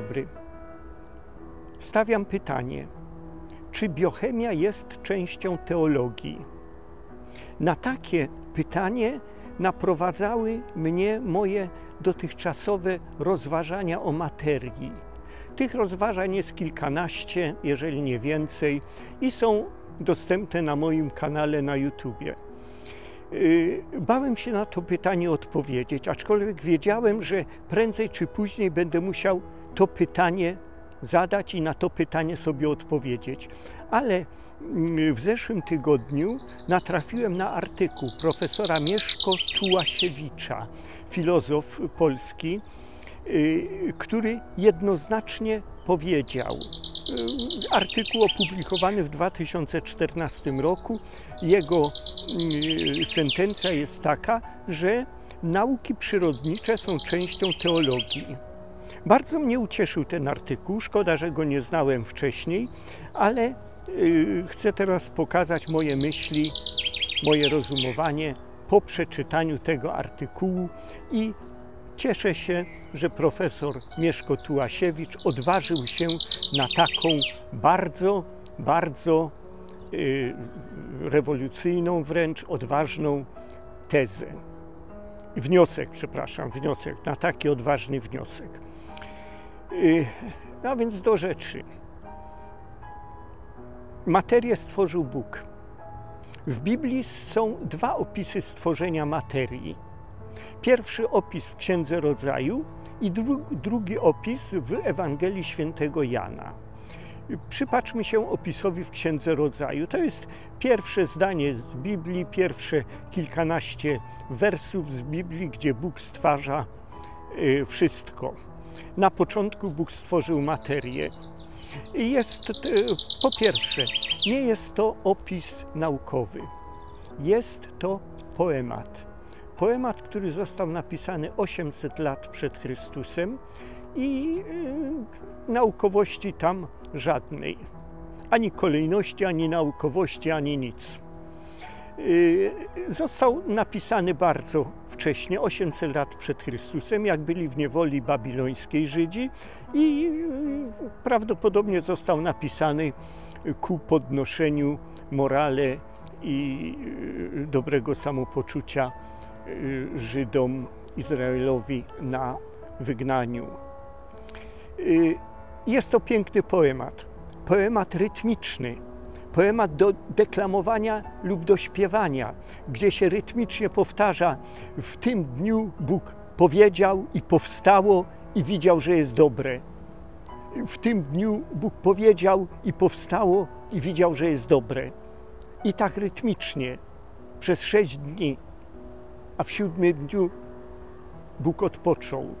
dobry. Stawiam pytanie, czy biochemia jest częścią teologii? Na takie pytanie naprowadzały mnie moje dotychczasowe rozważania o materii. Tych rozważań jest kilkanaście, jeżeli nie więcej, i są dostępne na moim kanale na YouTubie. Yy, bałem się na to pytanie odpowiedzieć, aczkolwiek wiedziałem, że prędzej czy później będę musiał to pytanie zadać i na to pytanie sobie odpowiedzieć. Ale mm, w zeszłym tygodniu natrafiłem na artykuł profesora Mieszko Tułasiewicza, filozof polski, yy, który jednoznacznie powiedział, yy, artykuł opublikowany w 2014 roku, jego yy, sentencja jest taka, że nauki przyrodnicze są częścią teologii. Bardzo mnie ucieszył ten artykuł, szkoda, że go nie znałem wcześniej, ale chcę teraz pokazać moje myśli, moje rozumowanie po przeczytaniu tego artykułu i cieszę się, że profesor Mieszko Tułasiewicz odważył się na taką bardzo, bardzo y, rewolucyjną, wręcz odważną tezę. Wniosek, przepraszam, wniosek, na taki odważny wniosek. Y, no więc do rzeczy. Materię stworzył Bóg. W Biblii są dwa opisy stworzenia materii. Pierwszy opis w Księdze Rodzaju i dru drugi opis w Ewangelii Świętego Jana. Przypatrzmy się opisowi w Księdze Rodzaju. To jest pierwsze zdanie z Biblii, pierwsze kilkanaście wersów z Biblii, gdzie Bóg stwarza y, wszystko. Na początku Bóg stworzył materię. Jest, y, po pierwsze, nie jest to opis naukowy, jest to poemat. Poemat, który został napisany 800 lat przed Chrystusem i y, naukowości tam żadnej. Ani kolejności, ani naukowości, ani nic. Y, został napisany bardzo wcześnie, 800 lat przed Chrystusem, jak byli w niewoli babilońskiej Żydzi i y, prawdopodobnie został napisany ku podnoszeniu morale i y, dobrego samopoczucia Żydom, Izraelowi na wygnaniu. Jest to piękny poemat, poemat rytmiczny, poemat do deklamowania lub do śpiewania, gdzie się rytmicznie powtarza w tym dniu Bóg powiedział i powstało i widział, że jest dobre. W tym dniu Bóg powiedział i powstało i widział, że jest dobre. I tak rytmicznie przez sześć dni, a w siódmym dniu Bóg odpoczął.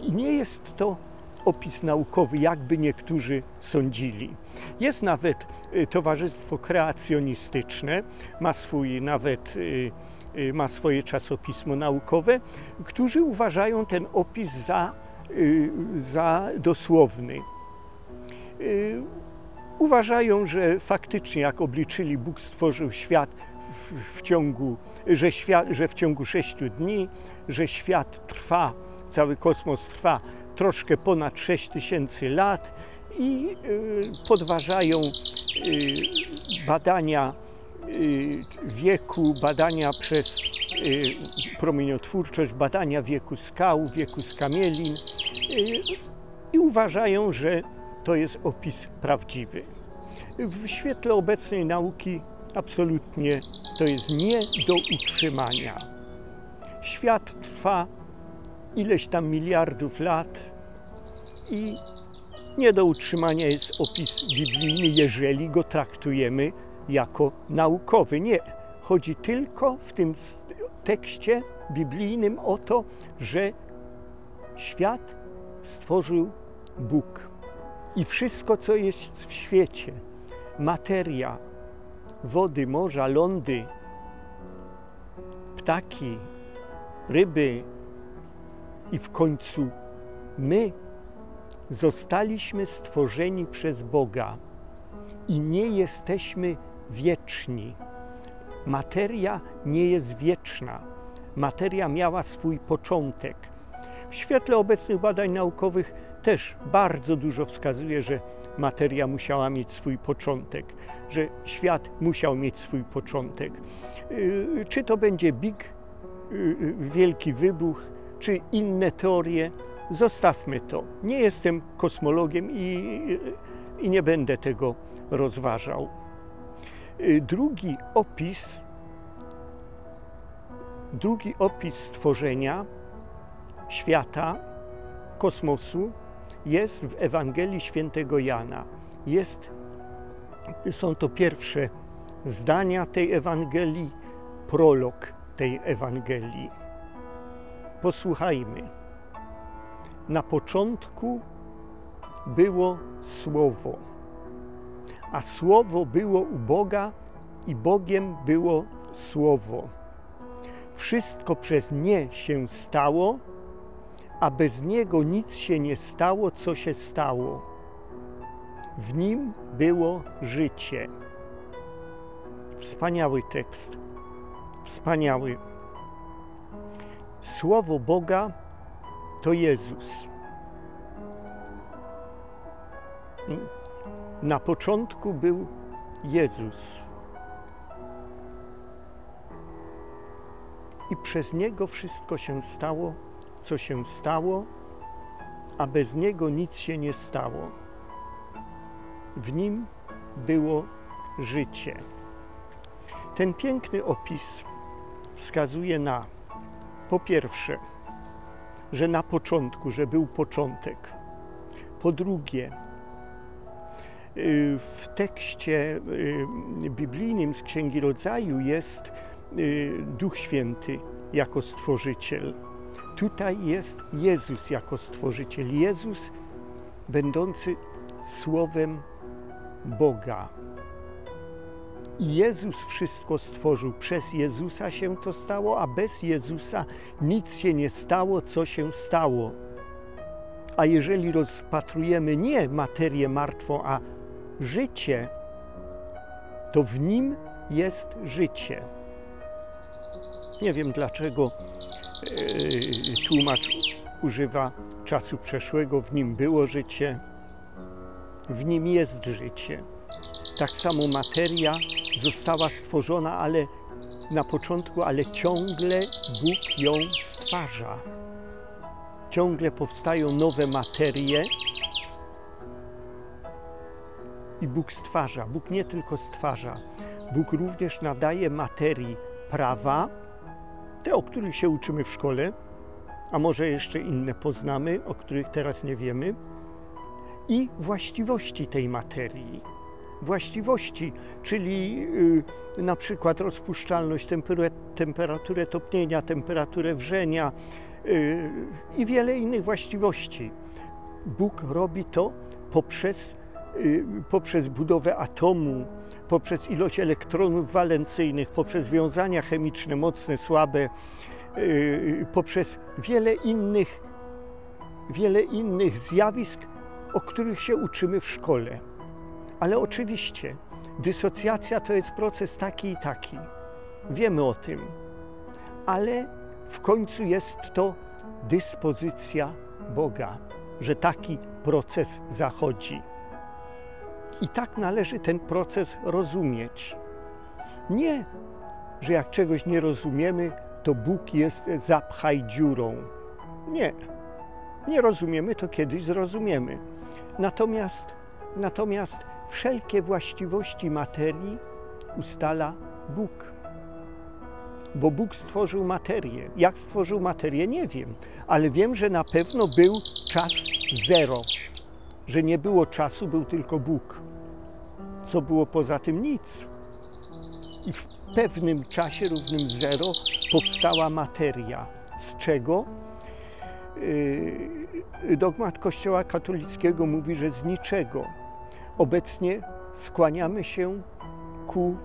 I nie jest to opis naukowy, jakby niektórzy sądzili. Jest nawet y, Towarzystwo Kreacjonistyczne, ma swój nawet y, y, ma swoje czasopismo naukowe, którzy uważają ten opis za, za dosłowny. Uważają, że faktycznie jak obliczyli, Bóg stworzył świat w, w ciągu, że, świat, że w ciągu sześciu dni, że świat trwa, cały kosmos trwa troszkę ponad 6 tysięcy lat i y, podważają y, badania y, wieku, badania przez promieniotwórczość, badania wieku skał, wieku skamielin i uważają, że to jest opis prawdziwy. W świetle obecnej nauki absolutnie to jest nie do utrzymania. Świat trwa ileś tam miliardów lat i nie do utrzymania jest opis biblijny, jeżeli go traktujemy jako naukowy. Nie. Chodzi tylko w tym tekście biblijnym o to, że świat stworzył Bóg. I wszystko, co jest w świecie, materia, wody, morza, lądy, ptaki, ryby, i w końcu my zostaliśmy stworzeni przez Boga i nie jesteśmy wieczni. Materia nie jest wieczna. Materia miała swój początek. W świetle obecnych badań naukowych też bardzo dużo wskazuje, że materia musiała mieć swój początek, że świat musiał mieć swój początek. Y, czy to będzie Big, y, y, wielki wybuch, czy inne teorie, zostawmy to. Nie jestem kosmologiem i, i nie będę tego rozważał. Drugi opis, drugi opis stworzenia świata, kosmosu jest w Ewangelii Świętego Jana. Jest, są to pierwsze zdania tej Ewangelii, prolog tej Ewangelii. Posłuchajmy. Na początku było Słowo, a Słowo było u Boga i Bogiem było Słowo. Wszystko przez nie się stało, a bez Niego nic się nie stało, co się stało. W Nim było życie. Wspaniały tekst, wspaniały. Słowo Boga to Jezus. Na początku był Jezus. I przez Niego wszystko się stało, co się stało, a bez Niego nic się nie stało. W Nim było życie. Ten piękny opis wskazuje na, po pierwsze, że na początku, że był początek. Po drugie, y, w tekście y, biblijnym z Księgi Rodzaju jest y, Duch Święty jako stworzyciel. Tutaj jest Jezus jako stworzyciel. Jezus będący Słowem Boga. I Jezus wszystko stworzył. Przez Jezusa się to stało, a bez Jezusa nic się nie stało, co się stało. A jeżeli rozpatrujemy nie materię martwą, a życie, to w nim jest życie. Nie wiem dlaczego yy, tłumacz używa czasu przeszłego, w nim było życie, w nim jest życie. Tak samo materia została stworzona, ale na początku, ale ciągle Bóg ją stwarza. Ciągle powstają nowe materie i Bóg stwarza. Bóg nie tylko stwarza, Bóg również nadaje materii prawa, te, o których się uczymy w szkole, a może jeszcze inne poznamy, o których teraz nie wiemy, i właściwości tej materii właściwości, czyli y, na przykład rozpuszczalność, temperaturę topnienia, temperaturę wrzenia y, i wiele innych właściwości. Bóg robi to poprzez, y, poprzez budowę atomu, poprzez ilość elektronów walencyjnych, poprzez wiązania chemiczne mocne, słabe, poprzez wiele innych, wiele innych zjawisk, o których się uczymy w szkole. Ale oczywiście dysocjacja to jest proces taki i taki. Wiemy o tym. Ale w końcu jest to dyspozycja Boga, że taki proces zachodzi. I tak należy ten proces rozumieć. Nie, że jak czegoś nie rozumiemy, to Bóg jest zapchaj dziurą. Nie. Nie rozumiemy, to kiedyś zrozumiemy. Natomiast, natomiast wszelkie właściwości materii ustala Bóg. Bo Bóg stworzył materię. Jak stworzył materię, nie wiem, ale wiem, że na pewno był czas zero, że nie było czasu, był tylko Bóg. Co było poza tym? Nic. I w pewnym czasie równym zero powstała materia. Z czego? Yy, dogmat Kościoła katolickiego mówi, że z niczego Obecnie skłaniamy się ku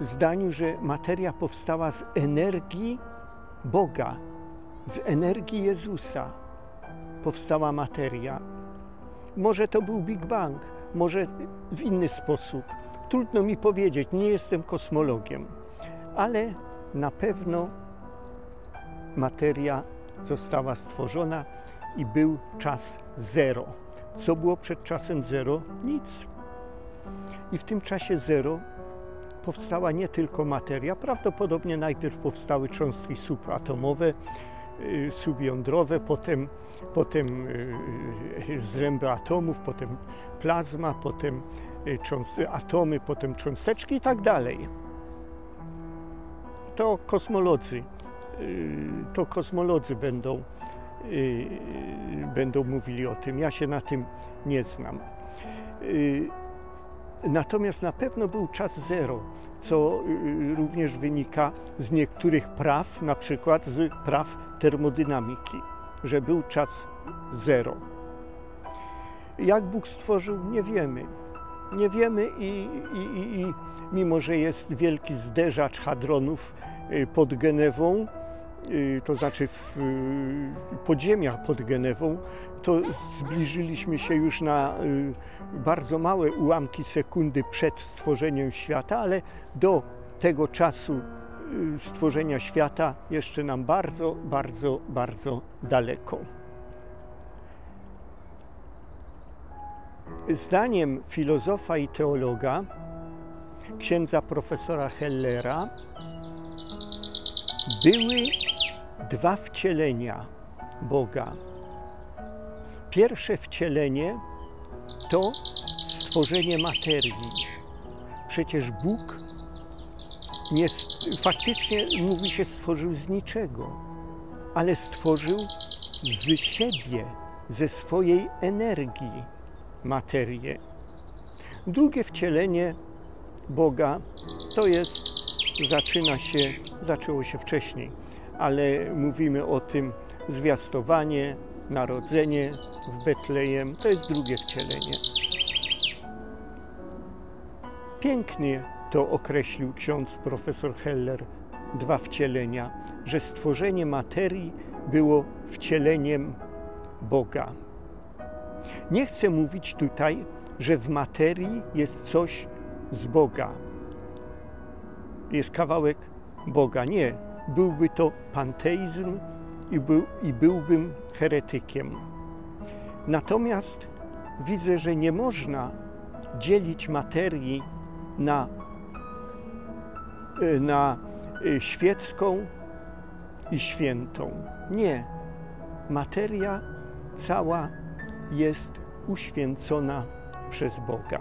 zdaniu, że materia powstała z energii Boga, z energii Jezusa powstała materia. Może to był Big Bang, może w inny sposób. Trudno mi powiedzieć, nie jestem kosmologiem, ale na pewno materia została stworzona i był czas zero. Co było przed czasem zero? Nic. I w tym czasie zero powstała nie tylko materia, prawdopodobnie najpierw powstały cząstki subatomowe, y, subjądrowe, potem, potem y, zręby atomów, potem plazma, potem y, atomy, potem cząsteczki i tak dalej. To kosmolodzy, to kosmolodzy będą, będą mówili o tym. Ja się na tym nie znam. Natomiast na pewno był czas zero, co y, również wynika z niektórych praw, na przykład z praw termodynamiki, że był czas zero. Jak Bóg stworzył, nie wiemy. Nie wiemy i, i, i mimo, że jest wielki zderzacz hadronów y, pod Genewą, y, to znaczy w podziemiach pod Genewą, to zbliżyliśmy się już na bardzo małe ułamki sekundy przed stworzeniem świata, ale do tego czasu y, stworzenia świata jeszcze nam bardzo, bardzo, bardzo daleko. Zdaniem filozofa i teologa, księdza profesora Hellera, były dwa wcielenia Boga. Pierwsze wcielenie to stworzenie materii. Przecież Bóg nie, faktycznie, mówi się, stworzył z niczego, ale stworzył z siebie, ze swojej energii materię. Drugie wcielenie Boga to jest, zaczyna się, zaczęło się wcześniej, ale mówimy o tym zwiastowanie, narodzenie w Betlejem, to jest drugie wcielenie. Pięknie to określił ksiądz profesor Heller, dwa wcielenia, że stworzenie materii było wcieleniem Boga. Nie chcę mówić tutaj, że w materii jest coś z Boga. Jest kawałek Boga. Nie. Byłby to panteizm i, był, i byłbym heretykiem. Natomiast widzę, że nie można dzielić materii na, y, na y, świecką i świętą. Nie. Materia cała jest uświęcona przez Boga.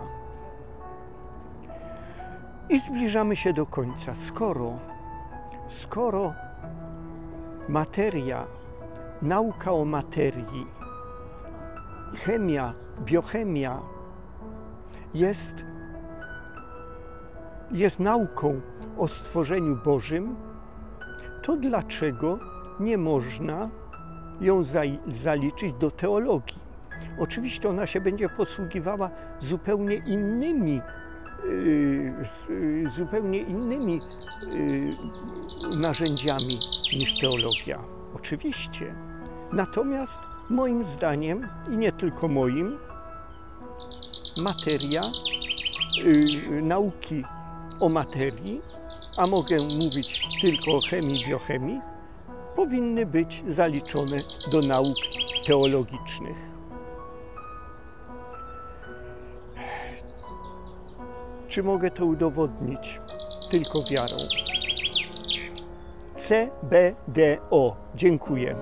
I zbliżamy się do końca. Skoro, skoro materia, nauka o materii, chemia, biochemia jest, jest nauką o stworzeniu Bożym, to dlaczego nie można ją zaliczyć do teologii? Oczywiście ona się będzie posługiwała zupełnie innymi zupełnie innymi yy, narzędziami niż teologia. Oczywiście. Natomiast moim zdaniem, i nie tylko moim, materia yy, nauki o materii, a mogę mówić tylko o chemii, biochemii, powinny być zaliczone do nauk teologicznych. Czy mogę to udowodnić? Tylko wiarą. CBDO. Dziękuję.